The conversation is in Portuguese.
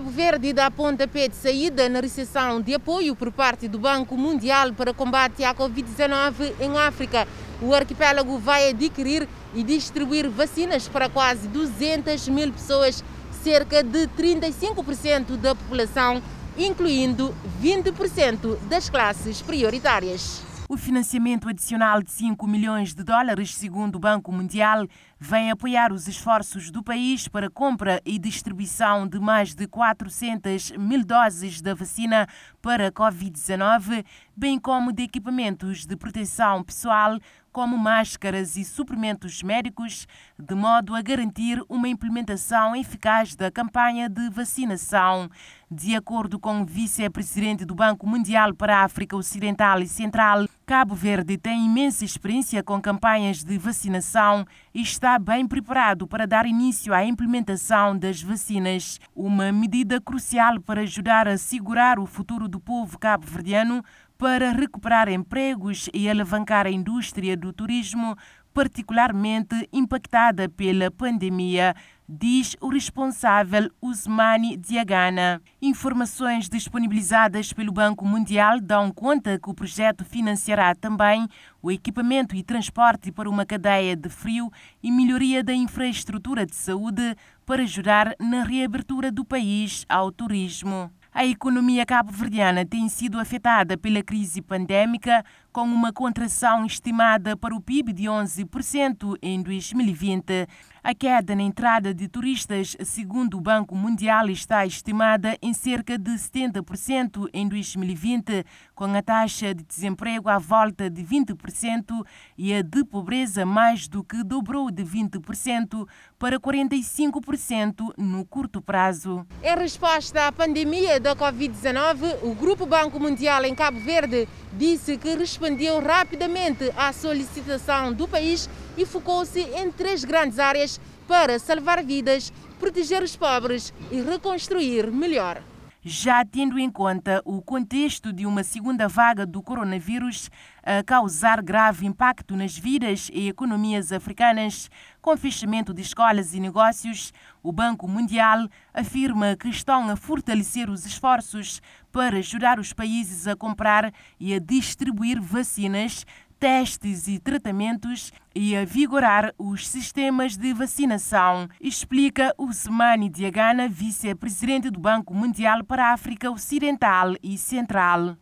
Cabo Verde dá pontapé de saída na recessão de apoio por parte do Banco Mundial para combate à Covid-19 em África. O arquipélago vai adquirir e distribuir vacinas para quase 200 mil pessoas, cerca de 35% da população, incluindo 20% das classes prioritárias. O financiamento adicional de 5 milhões de dólares, segundo o Banco Mundial, vem apoiar os esforços do país para compra e distribuição de mais de 400 mil doses da vacina para a Covid-19, bem como de equipamentos de proteção pessoal, como máscaras e suprimentos médicos, de modo a garantir uma implementação eficaz da campanha de vacinação. De acordo com o vice-presidente do Banco Mundial para a África Ocidental e Central, Cabo Verde tem imensa experiência com campanhas de vacinação e está bem preparado para dar início à implementação das vacinas, uma medida crucial para ajudar a assegurar o futuro do povo cabo-verdiano para recuperar empregos e alavancar a indústria do turismo, particularmente impactada pela pandemia, diz o responsável Usmani Diagana. Informações disponibilizadas pelo Banco Mundial dão conta que o projeto financiará também o equipamento e transporte para uma cadeia de frio e melhoria da infraestrutura de saúde para ajudar na reabertura do país ao turismo. A economia cabo-verdiana tem sido afetada pela crise pandémica, com uma contração estimada para o PIB de 11% em 2020. A queda na entrada de turistas, segundo o Banco Mundial, está estimada em cerca de 70% em 2020, com a taxa de desemprego à volta de 20% e a de pobreza mais do que dobrou de 20% para 45% no curto prazo. Em resposta à pandemia da Covid-19, o Grupo Banco Mundial em Cabo Verde disse que respondeu rapidamente à solicitação do país e focou-se em três grandes áreas para salvar vidas, proteger os pobres e reconstruir melhor já tendo em conta o contexto de uma segunda vaga do coronavírus a causar grave impacto nas vidas e economias africanas, com fechamento de escolas e negócios, o Banco Mundial afirma que estão a fortalecer os esforços para ajudar os países a comprar e a distribuir vacinas testes e tratamentos e a vigorar os sistemas de vacinação, explica Usmani Diagana, vice-presidente do Banco Mundial para a África Ocidental e Central.